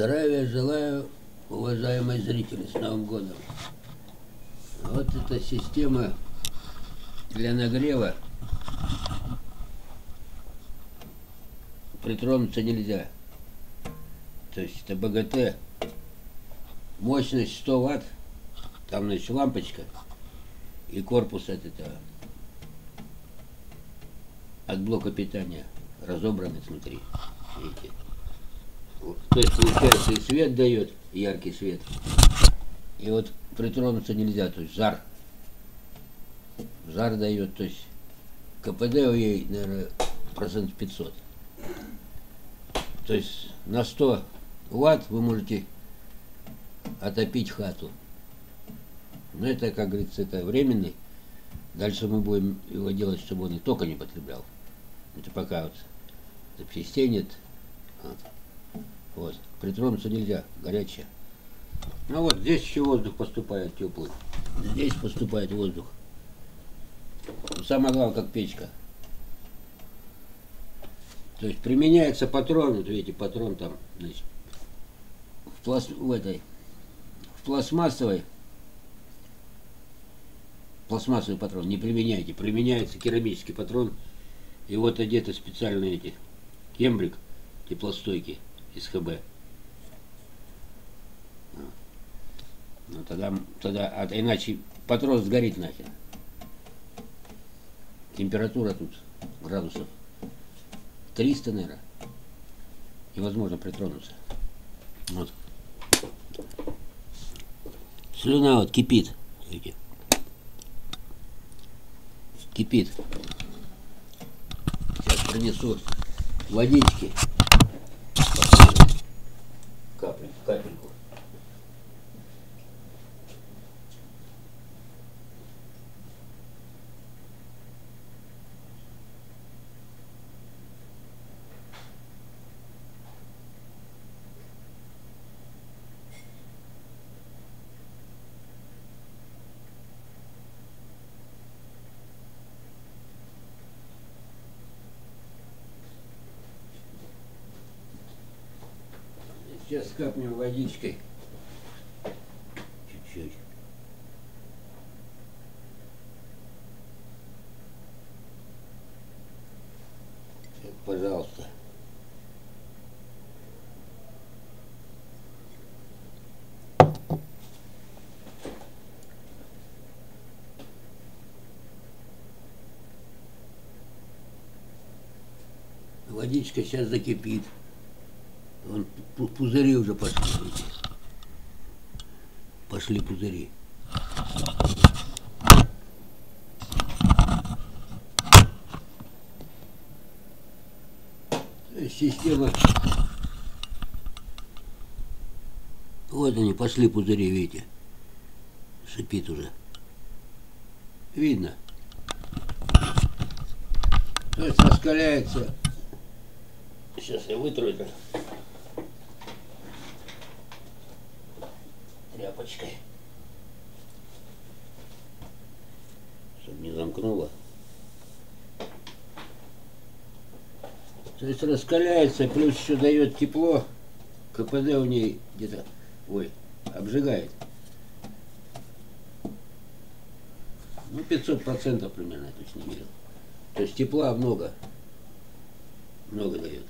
Здравия желаю, уважаемые зрители, с Новым годом. Вот эта система для нагрева. Притронуться нельзя. То есть это БГТ. Мощность 100 ватт. Там, значит, лампочка. И корпус от этого. От блока питания. Разобранный смотри. Видите? То есть, получается, и свет дает, яркий свет. И вот притронуться нельзя, то есть жар. Жар дает, то есть КПД у ей, наверное, процент 500. То есть на 100 ватт вы можете отопить хату. Но это, как говорится, это временный. Дальше мы будем его делать, чтобы он и тока не потреблял. Это пока вот запчастей нет. Вот. Вот. Притронуться нельзя, горячее. Ну вот здесь еще воздух поступает теплый. Здесь поступает воздух. Самое главное, как печка. То есть применяется патрон, вот видите, патрон там, значит, в, пласт, в этой, в пластмассовой, пластмассовый патрон не применяйте, применяется керамический патрон, и вот одеты специальные эти, кембрик теплостойкий из ХБ. Ну тогда, тогда а, иначе патрон сгорит нахер. Температура тут градусов 300, наверное. Невозможно притронуться. Вот. Слюна вот кипит. Кипит. Сейчас принесу водички. technical. Сейчас капнем водичкой. Чуть-чуть. Пожалуйста. Водичка сейчас закипит. Вон пузыри уже пошли. Пошли пузыри. Система. Вот они, пошли пузыри, видите. Шипит уже. Видно. То есть раскаляется. Сейчас я вытру это. Тряпочкой. Чтобы не замкнуло. То есть раскаляется, плюс еще дает тепло. КПД у ней где-то, ой, обжигает. Ну, 500 процентов примерно, я точно не мерил. То есть тепла много. Много дает.